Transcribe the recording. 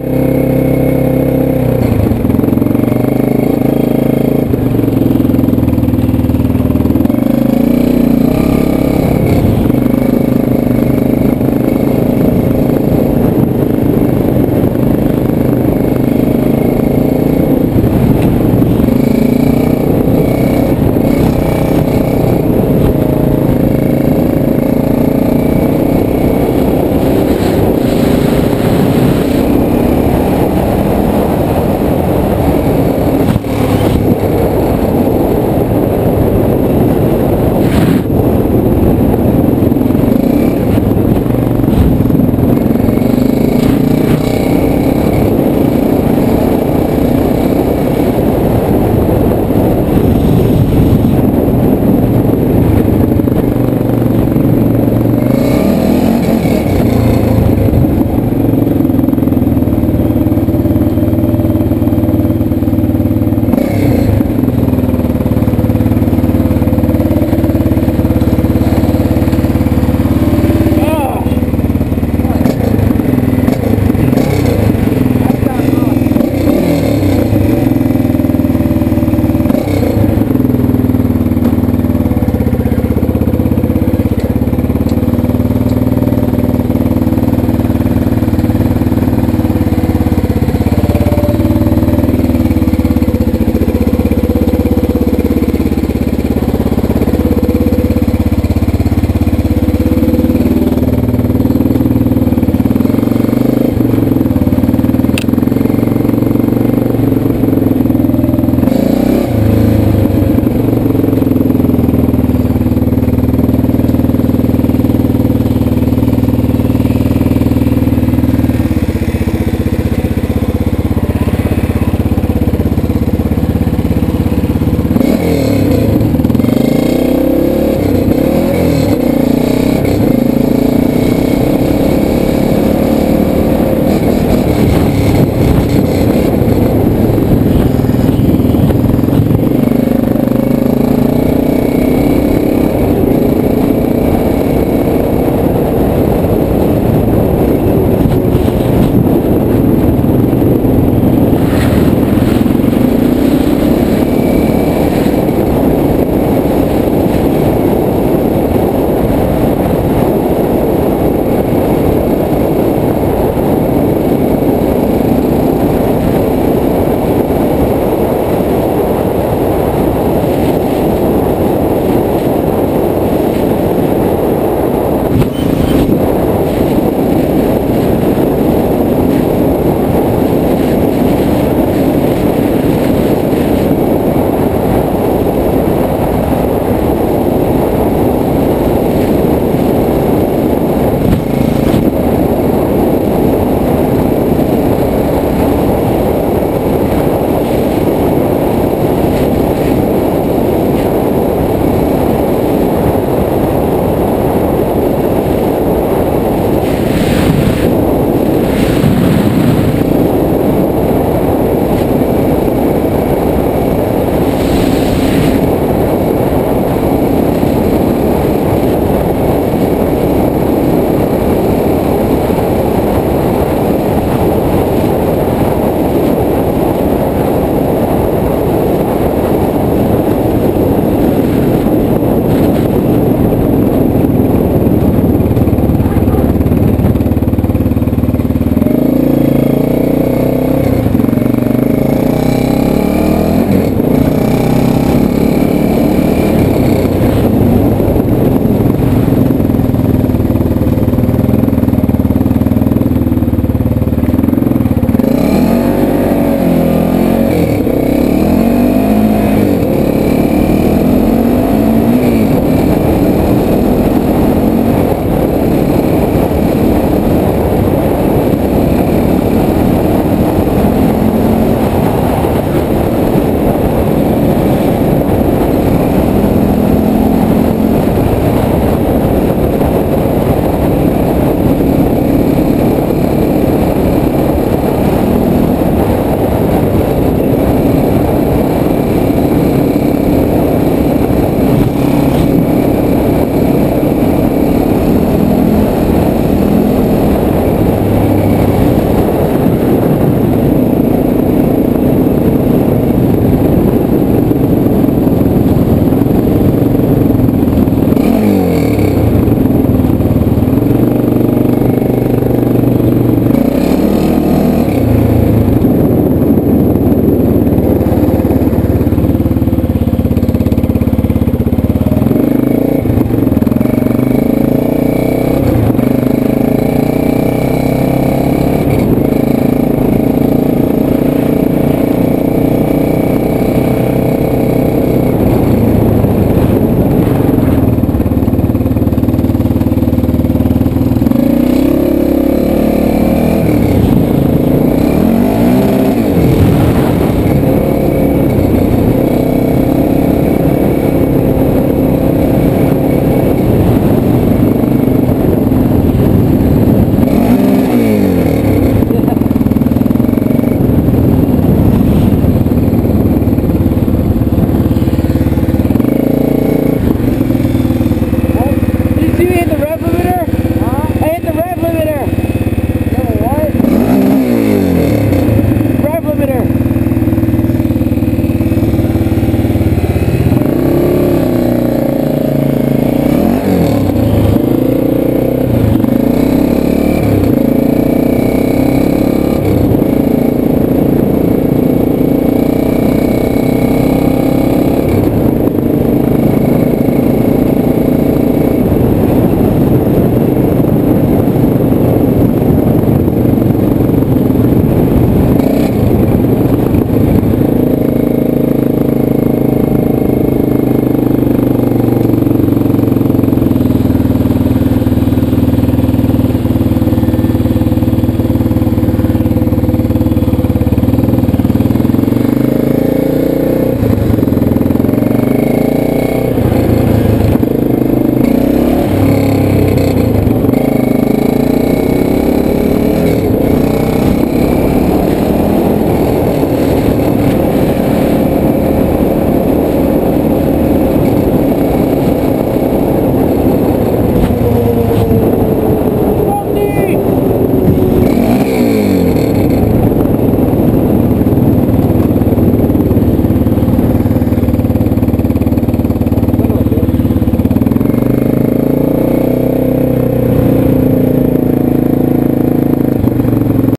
you